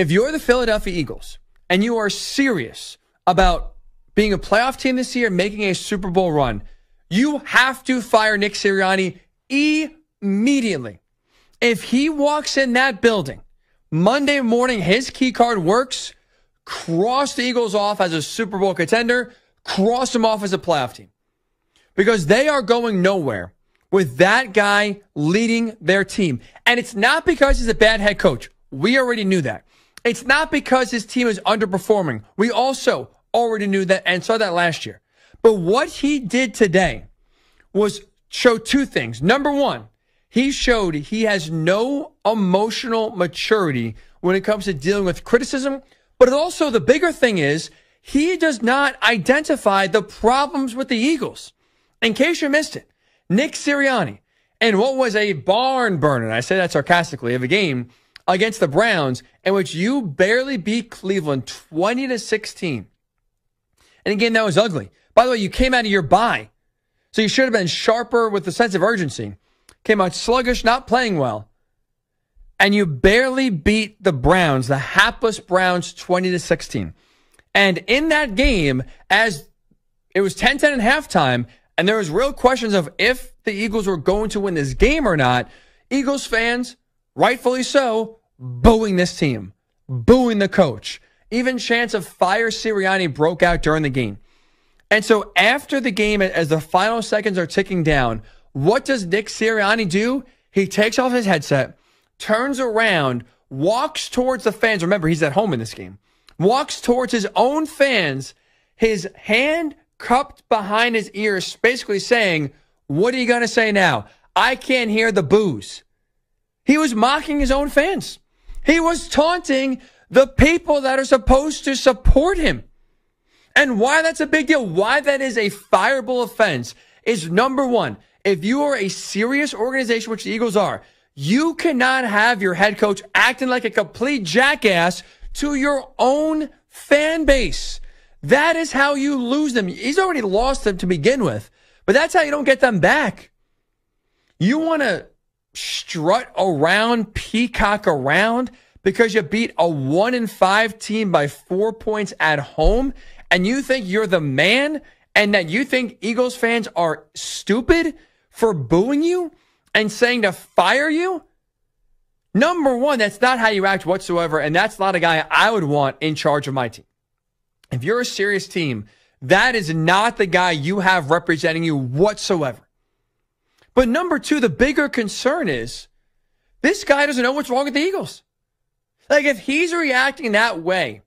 if you're the Philadelphia Eagles and you are serious about being a playoff team this year, making a Super Bowl run, you have to fire Nick Sirianni immediately. If he walks in that building Monday morning, his key card works, cross the Eagles off as a Super Bowl contender, cross them off as a playoff team. Because they are going nowhere with that guy leading their team. And it's not because he's a bad head coach. We already knew that. It's not because his team is underperforming. We also already knew that and saw that last year. But what he did today was show two things. Number one, he showed he has no emotional maturity when it comes to dealing with criticism. But also the bigger thing is he does not identify the problems with the Eagles. In case you missed it, Nick Sirianni and what was a barn burner, I say that sarcastically, of a game against the Browns in which you barely beat Cleveland 20 to 16. And again, that was ugly. By the way, you came out of your bye. So you should have been sharper with a sense of urgency. Came out sluggish, not playing well. And you barely beat the Browns, the hapless Browns 20 to 16. And in that game, as it was 10 10 at halftime, and there was real questions of if the Eagles were going to win this game or not, Eagles fans, rightfully so, booing this team, booing the coach. Even chance of fire Sirianni broke out during the game. And so after the game, as the final seconds are ticking down, what does Nick Sirianni do? He takes off his headset, turns around, walks towards the fans. Remember, he's at home in this game. Walks towards his own fans, his hand cupped behind his ears, basically saying, What are you going to say now? I can't hear the boos. He was mocking his own fans. He was taunting the people that are supposed to support him. And why that's a big deal, why that is a fireable offense is number one, if you are a serious organization, which the Eagles are, you cannot have your head coach acting like a complete jackass to your own fan base. That is how you lose them. He's already lost them to begin with, but that's how you don't get them back. You want to strut around, peacock around because you beat a one in five team by four points at home and you think you're the man and that you think Eagles fans are stupid for booing you and saying to fire you? Number one, that's not how you act whatsoever. And that's not a guy I would want in charge of my team. If you're a serious team, that is not the guy you have representing you whatsoever. But number two, the bigger concern is this guy doesn't know what's wrong with the Eagles. Like if he's reacting that way,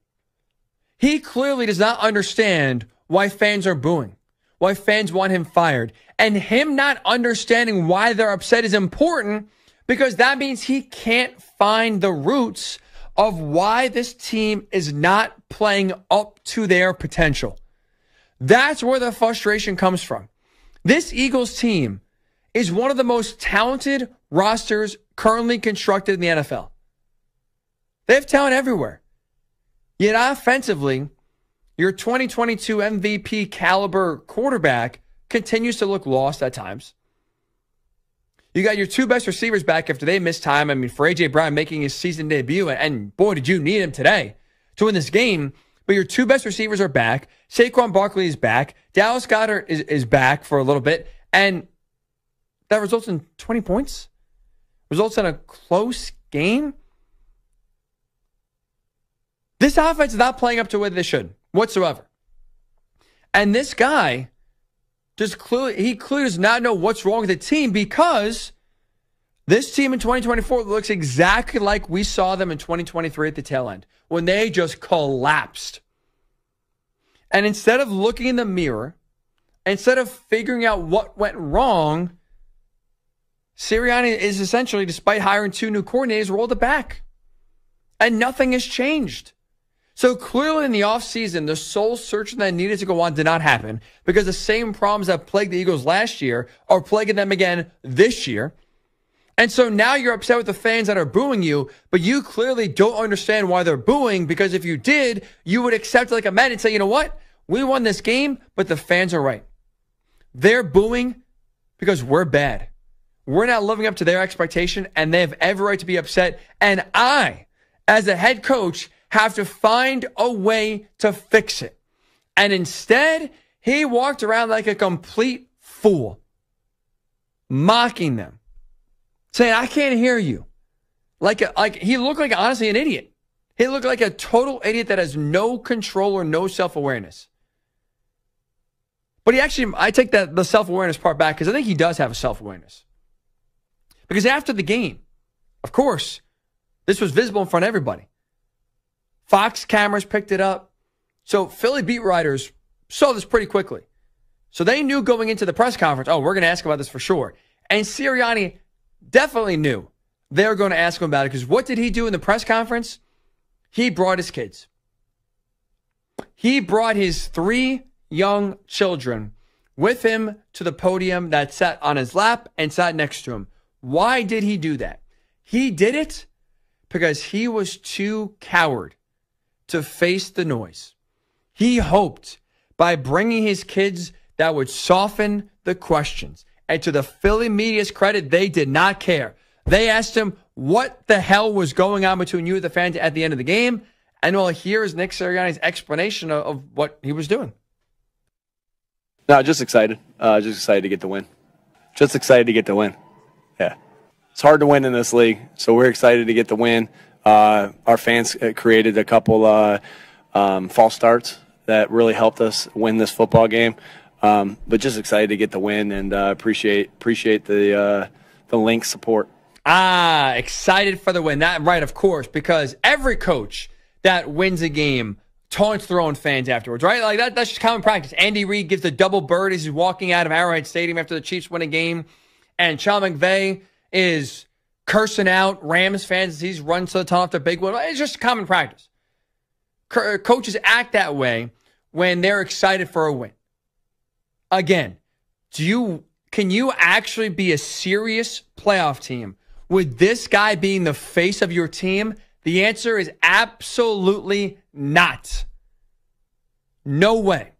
he clearly does not understand why fans are booing, why fans want him fired. And him not understanding why they're upset is important because that means he can't find the roots of why this team is not playing up to their potential. That's where the frustration comes from. This Eagles team is one of the most talented rosters currently constructed in the NFL. They have talent everywhere. Yet offensively, your 2022 MVP caliber quarterback continues to look lost at times. You got your two best receivers back after they missed time. I mean, for AJ Brown making his season debut, and boy, did you need him today to win this game. But your two best receivers are back. Saquon Barkley is back. Dallas Goedert is, is back for a little bit. And that results in 20 points, results in a close game. This offense is not playing up to what they should whatsoever. And this guy just clearly, he clearly does not know what's wrong with the team because this team in 2024 looks exactly like we saw them in 2023 at the tail end when they just collapsed. And instead of looking in the mirror, instead of figuring out what went wrong, Sirianni is essentially, despite hiring two new coordinators, rolled it back. And nothing has changed. So clearly in the offseason, the soul searching that needed to go on did not happen because the same problems that plagued the Eagles last year are plaguing them again this year. And so now you're upset with the fans that are booing you, but you clearly don't understand why they're booing because if you did, you would accept like a man and say, you know what? We won this game, but the fans are right. They're booing because we're bad. We're not living up to their expectation and they have every right to be upset. And I as a head coach, have to find a way to fix it. And instead, he walked around like a complete fool, mocking them, saying, I can't hear you. Like, a, like he looked like honestly an idiot. He looked like a total idiot that has no control or no self awareness. But he actually, I take that the self awareness part back because I think he does have a self awareness. Because after the game, of course, this was visible in front of everybody. Fox cameras picked it up. So Philly beat writers saw this pretty quickly. So they knew going into the press conference, oh, we're going to ask about this for sure. And Sirianni definitely knew they were going to ask him about it because what did he do in the press conference? He brought his kids. He brought his three young children with him to the podium that sat on his lap and sat next to him. Why did he do that? He did it because he was too coward to face the noise. He hoped by bringing his kids that would soften the questions. And to the Philly media's credit, they did not care. They asked him what the hell was going on between you and the fans at the end of the game. And well, here is Nick Sirianni's explanation of, of what he was doing. No, just excited. Uh, just excited to get the win. Just excited to get the win. Yeah. It's hard to win in this league, so we're excited to get the win. Uh, our fans uh, created a couple uh, um, false starts that really helped us win this football game. Um, but just excited to get the win and uh, appreciate appreciate the uh, the Linc support. Ah, excited for the win. That right, of course, because every coach that wins a game taunts their own fans afterwards, right? Like that, that's just common practice. Andy Reid gives the double bird as he's walking out of Arrowhead Stadium after the Chiefs win a game, and Sean McVay is cursing out Rams fans as he's run to the top after big win. It's just common practice. Co- coaches act that way when they're excited for a win. Again, do you can you actually be a serious playoff team with this guy being the face of your team? The answer is absolutely not. No way.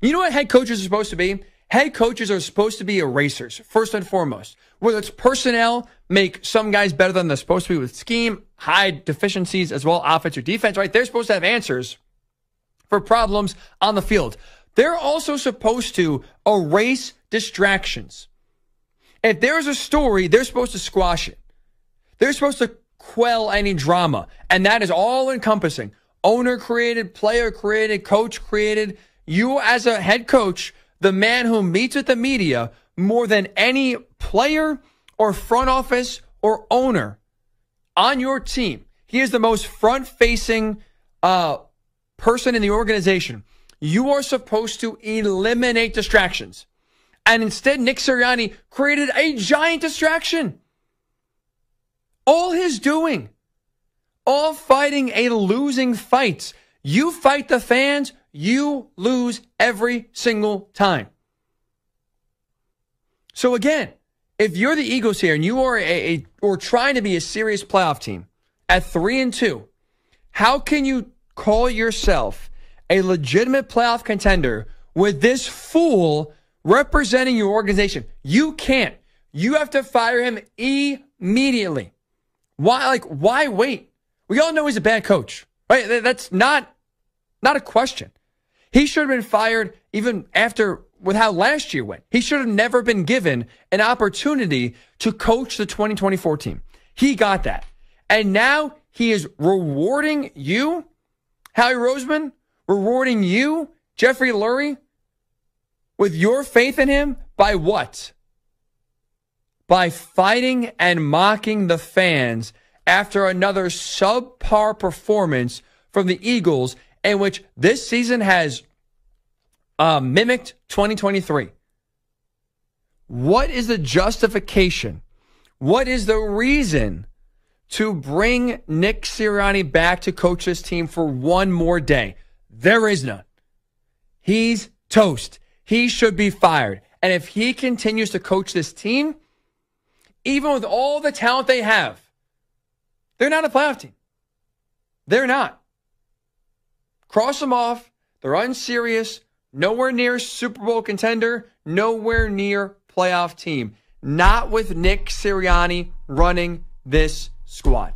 You know what head coaches are supposed to be? Head coaches are supposed to be erasers, first and foremost. Whether it's personnel, make some guys better than they're supposed to be with scheme, hide deficiencies as well, offense or defense, right? They're supposed to have answers for problems on the field. They're also supposed to erase distractions. If there's a story, they're supposed to squash it. They're supposed to quell any drama. And that is all encompassing. Owner created, player created, coach created. You, as a head coach, the man who meets with the media more than any player or front office or owner on your team. He is the most front facing uh, person in the organization. You are supposed to eliminate distractions. And instead, Nick Sirianni created a giant distraction. All his doing, all fighting a losing fight. You fight the fans, you lose every single time. So again, if you're the Eagles here and you are a, a or trying to be a serious playoff team at three and two, how can you call yourself a legitimate playoff contender with this fool representing your organization? You can't. You have to fire him immediately. Why, like, why wait? We all know he's a bad coach, right? That's not, not a question. He should have been fired even after with how last year went. He should have never been given an opportunity to coach the 2024 team. He got that. And now he is rewarding you, Howie Roseman, rewarding you, Jeffrey Lurie, with your faith in him by what? by fighting and mocking the fans after another subpar performance from the Eagles, in which this season has uh, mimicked 2023. What is the justification? What is the reason to bring Nick Sirianni back to coach this team for one more day? There is none. He's toast. He should be fired. And if he continues to coach this team, even with all the talent they have, they're not a playoff team. They're not. Cross them off. They're unserious. Nowhere near Super Bowl contender. Nowhere near playoff team. Not with Nick Sirianni running this squad.